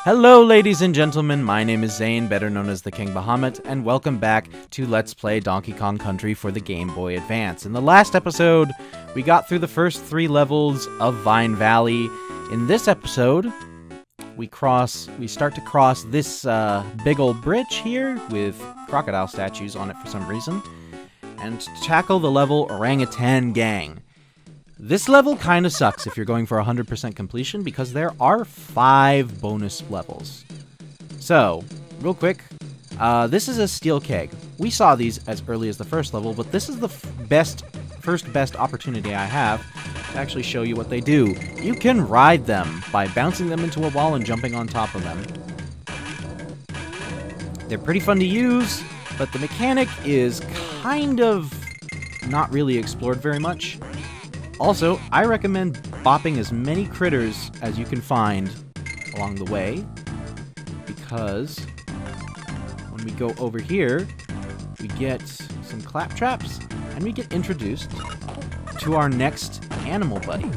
Hello, ladies and gentlemen. My name is Zane, better known as the King Bahamut, and welcome back to Let's Play Donkey Kong Country for the Game Boy Advance. In the last episode, we got through the first three levels of Vine Valley. In this episode, we cross, we start to cross this uh, big old bridge here with crocodile statues on it for some reason, and tackle the level Orangutan Gang. This level kind of sucks if you're going for 100% completion because there are five bonus levels. So, real quick, uh, this is a steel keg. We saw these as early as the first level, but this is the best, first best opportunity I have to actually show you what they do. You can ride them by bouncing them into a wall and jumping on top of them. They're pretty fun to use, but the mechanic is kind of not really explored very much. Also, I recommend bopping as many critters as you can find along the way, because when we go over here, we get some claptraps, and we get introduced to our next animal buddy.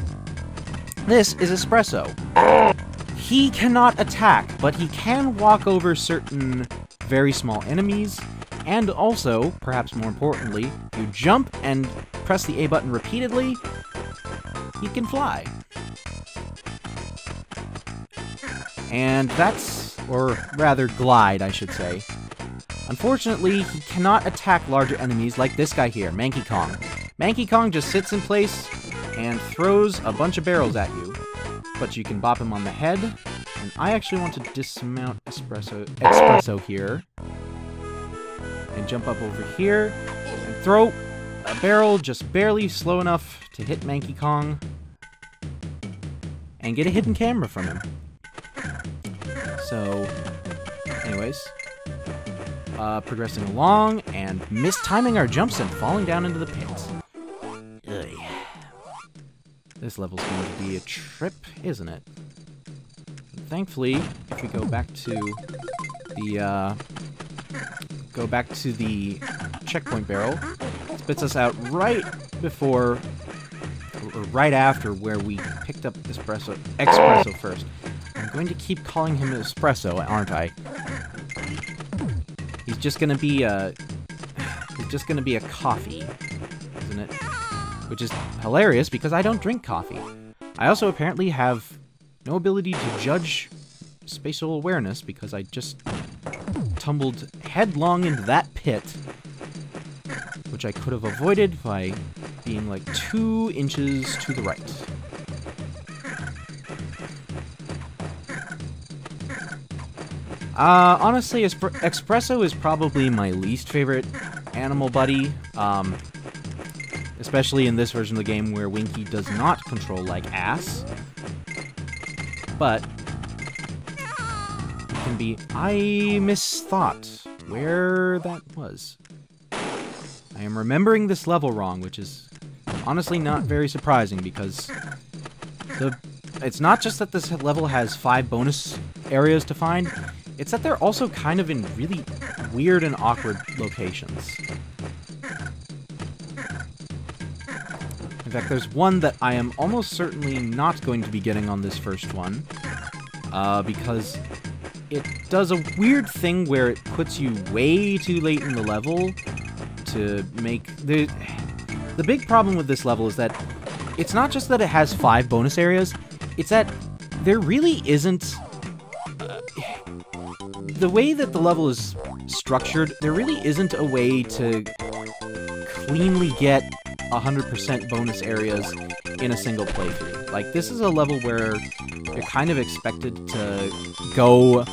This is Espresso. He cannot attack, but he can walk over certain very small enemies, and also, perhaps more importantly, you jump and press the A button repeatedly, he can fly. And that's, or rather glide, I should say. Unfortunately, he cannot attack larger enemies like this guy here, Manky Kong. Manky Kong just sits in place and throws a bunch of barrels at you. But you can bop him on the head, and I actually want to dismount Espresso, Espresso here. And jump up over here, and throw a barrel just barely slow enough to hit Manky Kong and get a hidden camera from him. So, anyways, uh, progressing along and mistiming our jumps and falling down into the pit. Ugh. This level's going to be a trip, isn't it? Thankfully, if we go back to the, uh, go back to the checkpoint barrel, spits us out right before, or right after where we picked up espresso, espresso first. I'm going to keep calling him espresso, aren't I? He's just gonna be a, uh, he's just gonna be a coffee, isn't it? Which is hilarious because I don't drink coffee. I also apparently have no ability to judge spatial awareness because I just tumbled headlong into that pit which I could have avoided by being like two inches to the right. Uh, honestly, Espresso is probably my least favorite animal buddy, um, especially in this version of the game where Winky does not control like ass. But, it can be... I misthought where that was. Am remembering this level wrong, which is honestly not very surprising because the it's not just that this level has five bonus areas to find, it's that they're also kind of in really weird and awkward locations. In fact, there's one that I am almost certainly not going to be getting on this first one, uh, because it does a weird thing where it puts you way too late in the level to make... The, the big problem with this level is that it's not just that it has five bonus areas, it's that there really isn't... Uh, the way that the level is structured, there really isn't a way to cleanly get 100% bonus areas in a single playthrough. Like, this is a level where you're kind of expected to go...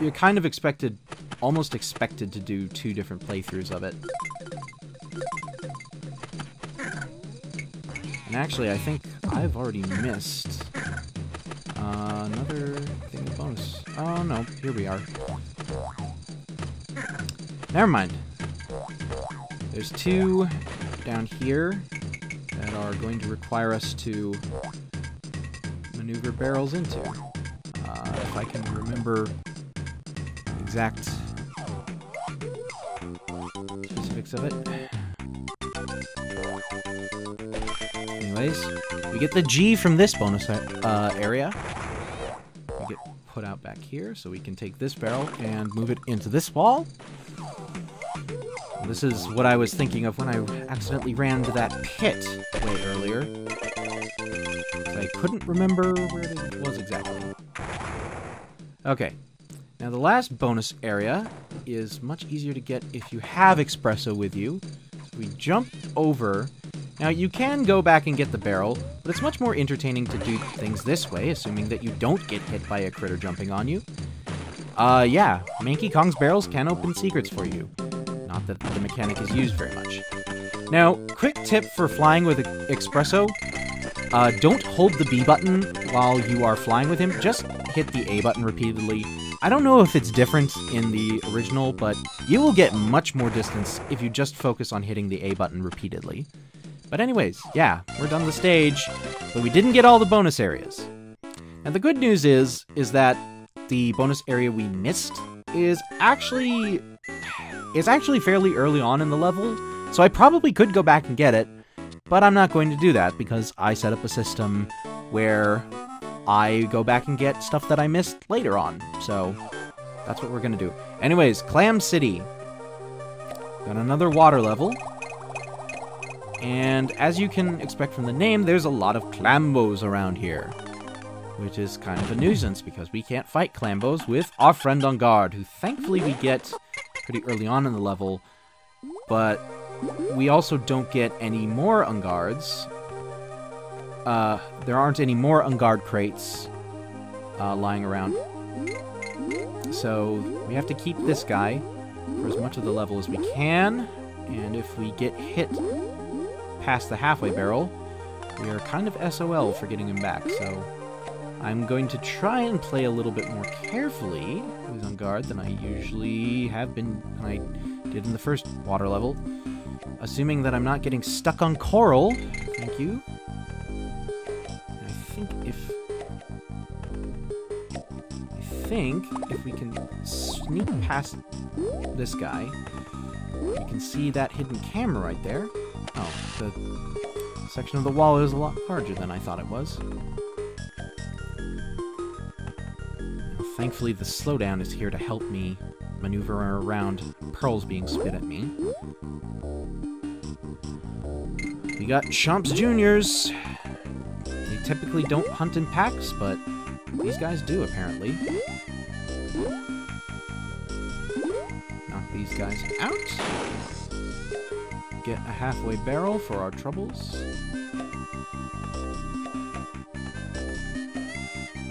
You're kind of expected almost expected to do two different playthroughs of it. And actually, I think I've already missed uh, another thing of bonus. Oh no, here we are. Never mind. There's two down here that are going to require us to maneuver barrels into. Uh, if I can remember exact specifics of it. Anyways, we get the G from this bonus uh, area. We get put out back here so we can take this barrel and move it into this wall. This is what I was thinking of when I accidentally ran to that pit way earlier. I couldn't remember where it was exactly. Okay. Now the last bonus area is much easier to get if you have Espresso with you. We jump over. Now you can go back and get the barrel, but it's much more entertaining to do things this way, assuming that you don't get hit by a critter jumping on you. Uh, yeah, Manky Kong's barrels can open secrets for you. Not that the mechanic is used very much. Now, quick tip for flying with Espresso. Uh, don't hold the B button while you are flying with him. Just hit the A button repeatedly. I don't know if it's different in the original, but you will get much more distance if you just focus on hitting the A button repeatedly. But anyways, yeah, we're done the stage, but we didn't get all the bonus areas. And the good news is, is that the bonus area we missed is actually is actually fairly early on in the level, so I probably could go back and get it, but I'm not going to do that because I set up a system where I go back and get stuff that I missed later on, so that's what we're going to do. Anyways, Clam City. Got another water level. And as you can expect from the name, there's a lot of Klambos around here which is kind of a nuisance because we can't fight Klambos with our friend Enguarde, who thankfully we get pretty early on in the level, but we also don't get any more Enguardes. Uh, there aren't any more Enguarde crates uh, lying around. So we have to keep this guy for as much of the level as we can, and if we get hit past the halfway barrel, we are kind of SOL for getting him back, so I'm going to try and play a little bit more carefully with Enguarde than I usually have been when I did in the first water level. Assuming that I'm not getting stuck on coral. Thank you. I think if... I think if we can sneak past this guy, you can see that hidden camera right there. Oh, the section of the wall is a lot larger than I thought it was. Thankfully, the slowdown is here to help me maneuver around pearls being spit at me. We got Chomps Juniors. Typically don't hunt in packs, but these guys do, apparently. Knock these guys out. Get a halfway barrel for our troubles.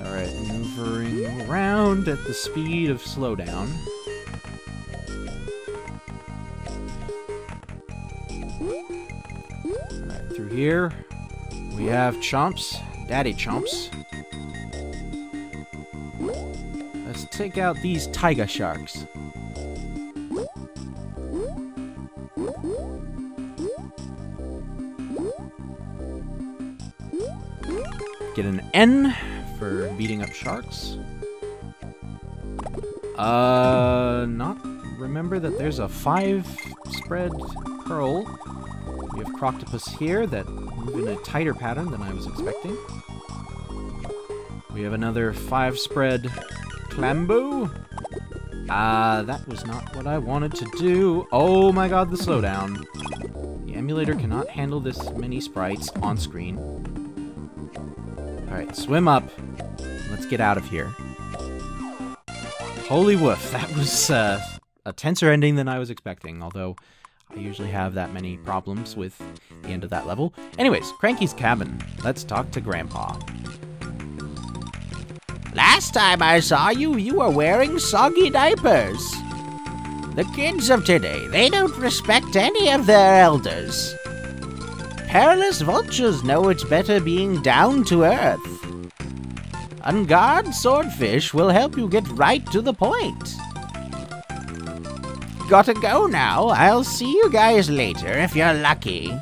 Alright, maneuvering around at the speed of slowdown. Alright, through here, we have Chomps, Daddy Chomps. Let's take out these tiger Sharks. Get an N for beating up sharks. Uh, not remember that there's a five spread pearl. We have Croctopus here that in a tighter pattern than I was expecting. We have another five spread Klambo. Ah, uh, that was not what I wanted to do. Oh my god, the slowdown. The emulator cannot handle this many sprites on screen. Alright, swim up. Let's get out of here. Holy woof, that was uh, a tenser ending than I was expecting, although I usually have that many problems with the end of that level. Anyways, Cranky's cabin. Let's talk to Grandpa. Last time I saw you, you were wearing soggy diapers. The kids of today, they don't respect any of their elders. Perilous vultures know it's better being down to earth. Enguarde Swordfish will help you get right to the point. Gotta go now. I'll see you guys later if you're lucky.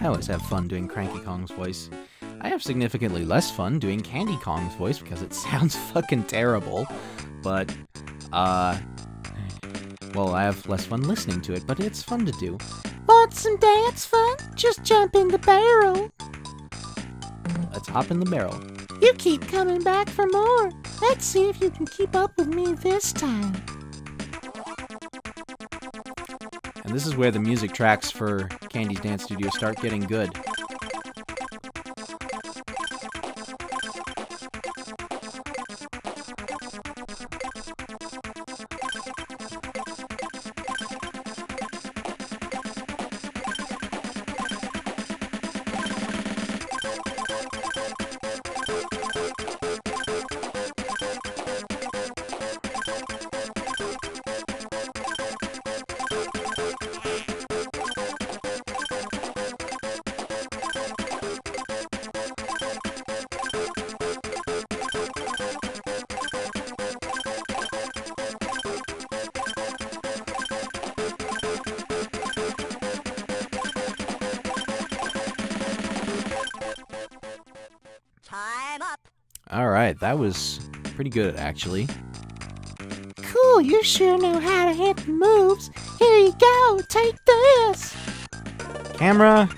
I always have fun doing Cranky Kong's voice. I have significantly less fun doing Candy Kong's voice because it sounds fucking terrible. But, uh, well, I have less fun listening to it, but it's fun to do. Want some dance fun? Just jump in the barrel. Let's hop in the barrel. You keep coming back for more. Let's see if you can keep up with me this time. And this is where the music tracks for Candy's Dance Studio start getting good. All right, that was pretty good, actually. Cool, you sure know how to hit the moves. Here you go, take this. Camera,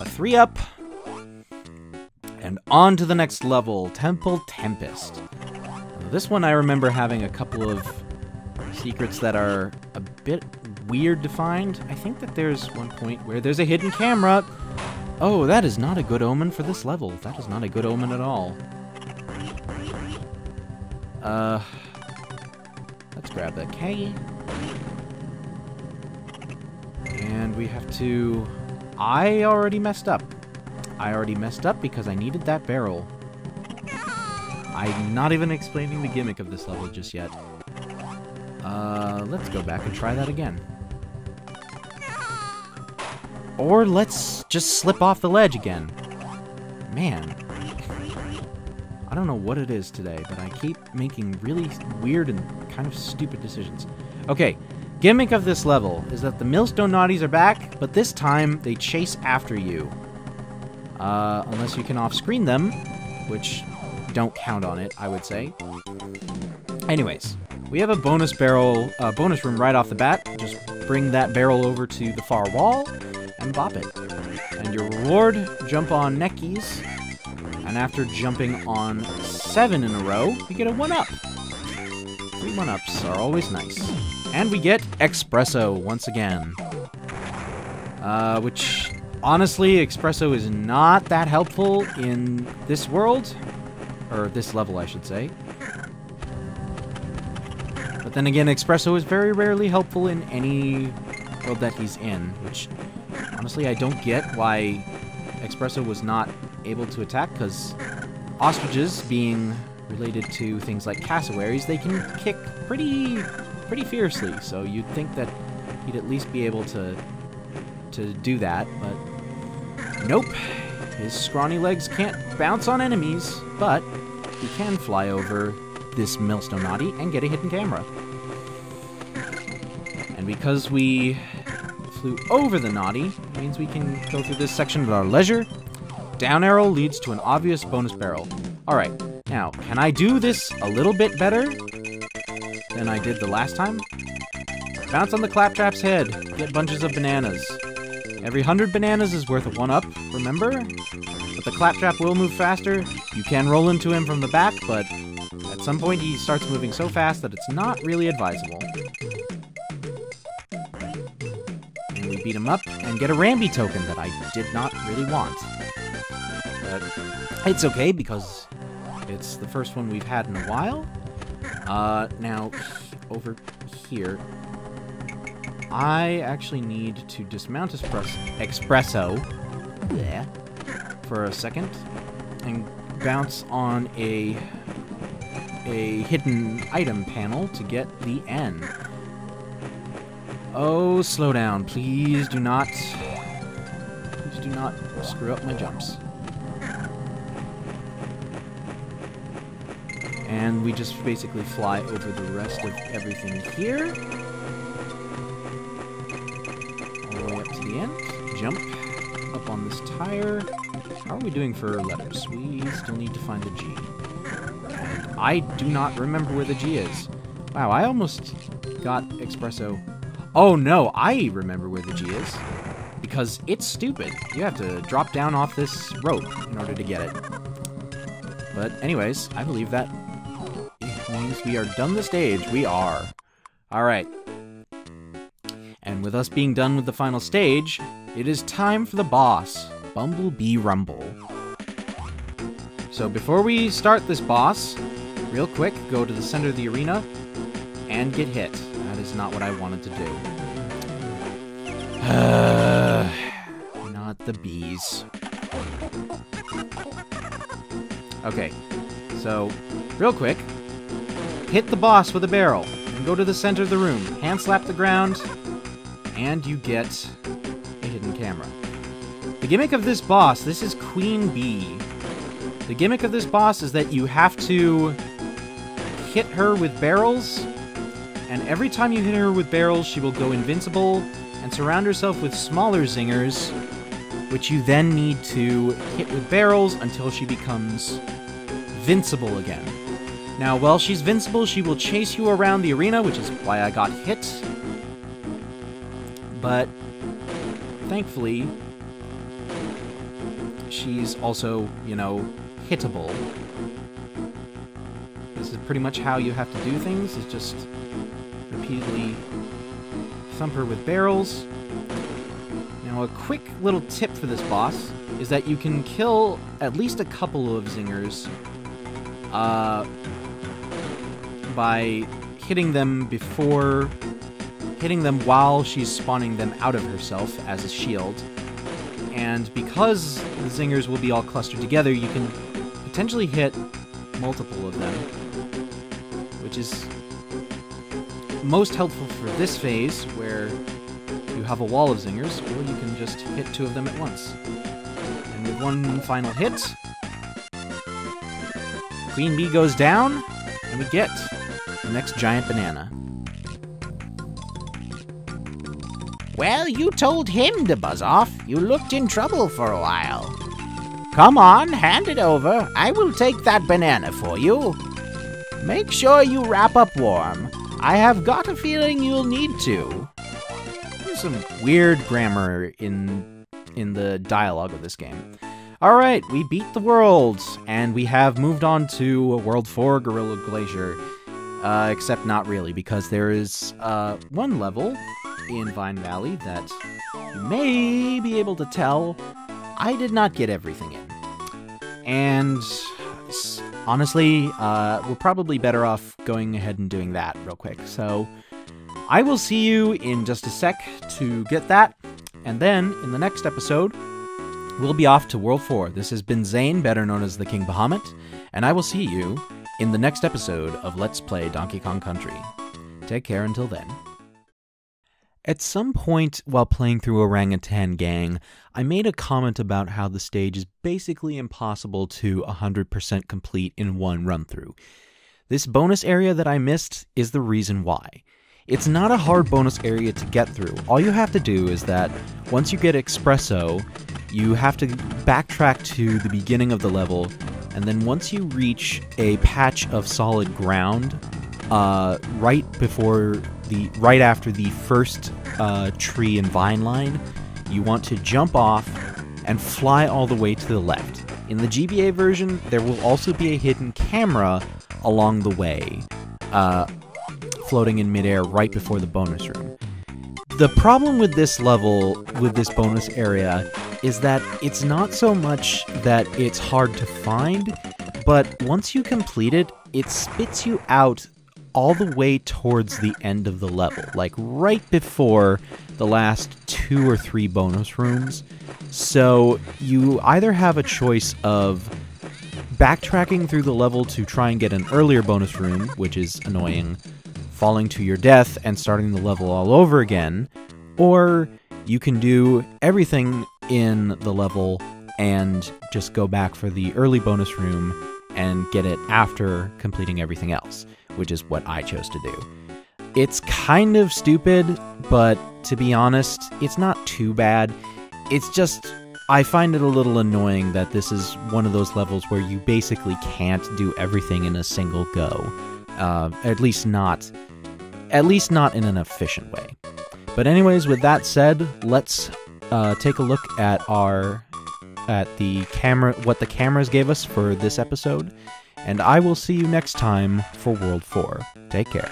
a three up, and on to the next level Temple Tempest. This one I remember having a couple of secrets that are a bit weird to find. I think that there's one point where there's a hidden camera. Oh, that is not a good omen for this level. That is not a good omen at all. Uh, let's grab that key. And we have to... I already messed up. I already messed up because I needed that barrel. I'm not even explaining the gimmick of this level just yet. Uh, let's go back and try that again. Or let's just slip off the ledge again. Man. I don't know what it is today, but I keep making really weird and kind of stupid decisions. Okay, gimmick of this level is that the Millstone Gnawties are back, but this time they chase after you. Uh, unless you can off-screen them, which don't count on it, I would say. Anyways, we have a bonus barrel, uh, bonus room right off the bat. Just bring that barrel over to the far wall and bop it. And your reward, jump on Neckies, and after jumping on seven in a row, we get a one-up. Three one-ups are always nice. And we get Espresso once again. Uh, which, honestly, Espresso is not that helpful in this world. Or this level, I should say. But then again, Espresso is very rarely helpful in any world that he's in, which, honestly, I don't get why Espresso was not able to attack, because ostriches, being related to things like cassowaries, they can kick pretty pretty fiercely, so you'd think that he'd at least be able to to do that, but nope. His scrawny legs can't bounce on enemies, but he can fly over this Millstone Gnawty and get a hidden camera. And because we flew over the Gnawty, means we can go through this section at our leisure. Down arrow leads to an obvious bonus barrel. Alright, now, can I do this a little bit better than I did the last time? Bounce on the Claptrap's head. Get bunches of bananas. Every hundred bananas is worth a one-up, remember? But the Claptrap will move faster. You can roll into him from the back, but at some point he starts moving so fast that it's not really advisable. And we beat him up and get a Rambi token that I did not really want. But it's okay because it's the first one we've had in a while. Uh, now, over here, I actually need to dismount Espresso, Espresso bleh, for a second and bounce on a a hidden item panel to get the N. Oh, slow down. Please do not... Please do not screw up my jumps. And we just basically fly over the rest of everything here. All the way up to the end. Jump up on this tire. How are we doing for letters? We still need to find the G. I do not remember where the G is. Wow, I almost got Espresso. Oh no, I remember where the G is. Because it's stupid. You have to drop down off this rope in order to get it. But anyways, I believe that means we are done the stage. We are. Alright. And with us being done with the final stage, it is time for the boss, Bumblebee Rumble. So before we start this boss, real quick, go to the center of the arena and get hit. That is not what I wanted to do. not the bees. Okay, so real quick, hit the boss with a barrel, and go to the center of the room, hand slap the ground, and you get a hidden camera. The gimmick of this boss, this is Queen Bee. The gimmick of this boss is that you have to hit her with barrels, and every time you hit her with barrels, she will go invincible and surround herself with smaller zingers, which you then need to hit with barrels until she becomes vincible again. Now, while she's vincible, she will chase you around the arena, which is why I got hit. But, thankfully, she's also, you know, hittable. This is pretty much how you have to do things, is just repeatedly thump her with barrels. Now, a quick little tip for this boss is that you can kill at least a couple of zingers uh, by hitting them before hitting them while she's spawning them out of herself as a shield. And because the zingers will be all clustered together, you can potentially hit multiple of them, which is most helpful for this phase where you have a wall of zingers, or you can just hit two of them at once. And with one final hit, Queen Bee goes down, and we get the next giant banana. Well, you told him to buzz off. You looked in trouble for a while. Come on, hand it over. I will take that banana for you. Make sure you wrap up warm. I have got a feeling you'll need to. There's some weird grammar in in the dialogue of this game. Alright, we beat the world, and we have moved on to World 4 Gorilla Glacier. Uh, except not really, because there is uh, one level in Vine Valley that you may be able to tell I did not get everything in. And honestly, uh, we're probably better off going ahead and doing that real quick. So I will see you in just a sec to get that. And then in the next episode, we'll be off to World 4. This has been Zane, better known as the King Bahamut, and I will see you in the next episode of Let's Play Donkey Kong Country. Take care until then. At some point while playing through Orangutan Gang, I made a comment about how the stage is basically impossible to 100% complete in one run through. This bonus area that I missed is the reason why. It's not a hard bonus area to get through. All you have to do is that once you get Espresso, you have to backtrack to the beginning of the level, and then once you reach a patch of solid ground, uh, right before the right after the first uh, tree and vine line, you want to jump off and fly all the way to the left. In the GBA version, there will also be a hidden camera along the way, uh, floating in midair right before the bonus room. The problem with this level, with this bonus area, is that it's not so much that it's hard to find, but once you complete it, it spits you out all the way towards the end of the level, like right before the last two or three bonus rooms. So you either have a choice of backtracking through the level to try and get an earlier bonus room, which is annoying, falling to your death and starting the level all over again, or you can do everything in the level and just go back for the early bonus room and get it after completing everything else which is what I chose to do. It's kind of stupid, but to be honest, it's not too bad. It's just, I find it a little annoying that this is one of those levels where you basically can't do everything in a single go. Uh, at least not, at least not in an efficient way. But anyways, with that said, let's uh, take a look at our at the camera what the cameras gave us for this episode, and I will see you next time for World 4. Take care.